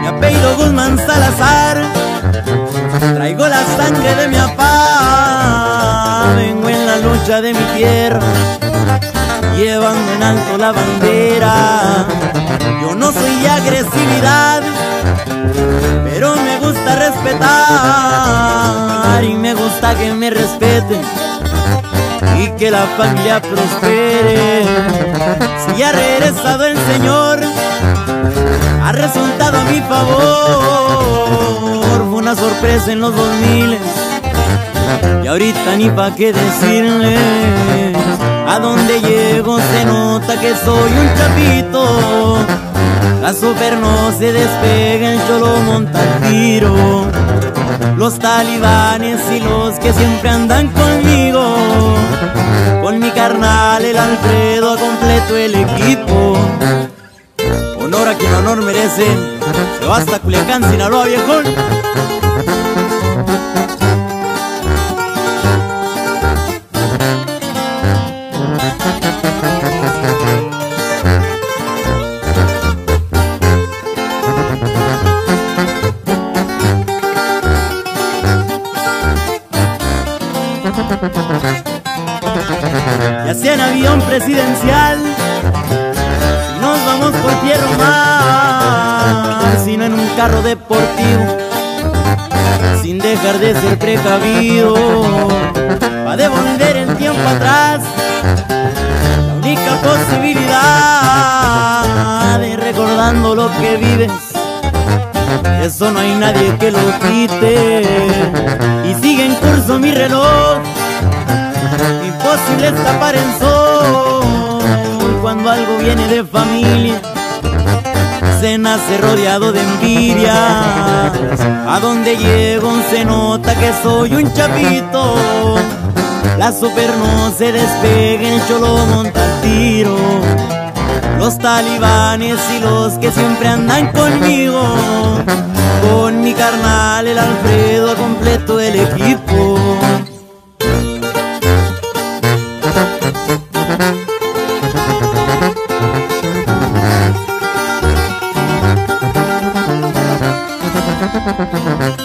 Mi apellido Guzmán Salazar, traigo la sangre de mi papá. Vengo en la lucha de mi tierra, llevando en alto la bandera. Yo no soy agresividad, pero me gusta respetar y me gusta que me respeten y que la familia prospere. Si ha regresado el Señor, favor. Fue una sorpresa en los 2000 y ahorita ni pa' qué decirle. A donde llego se nota que soy un chapito. La super no se despega, el cholo monta el tiro. Los talibanes y los que siempre andan conmigo. Con mi carnal el Alfredo completo el equipo. Honor a quien honor merece. Se basta Culiacán, Sinaloa, viejón. Ya sea en avión presidencial, por tierra mar, sino en un carro deportivo, sin dejar de ser precavido, va a devolver el tiempo atrás, la única posibilidad de recordando lo que vives. Eso no hay nadie que lo quite Y sigue en curso mi reloj Imposible escapar el sol Cuando viene de familia Se nace rodeado de envidia. A donde llego se nota que soy un chapito La super no se despega, el cholo monta el tiro. Los talibanes y los que siempre andan conmigo, con mi carnal el Alfredo completo el equipo. Ha ha ha ha.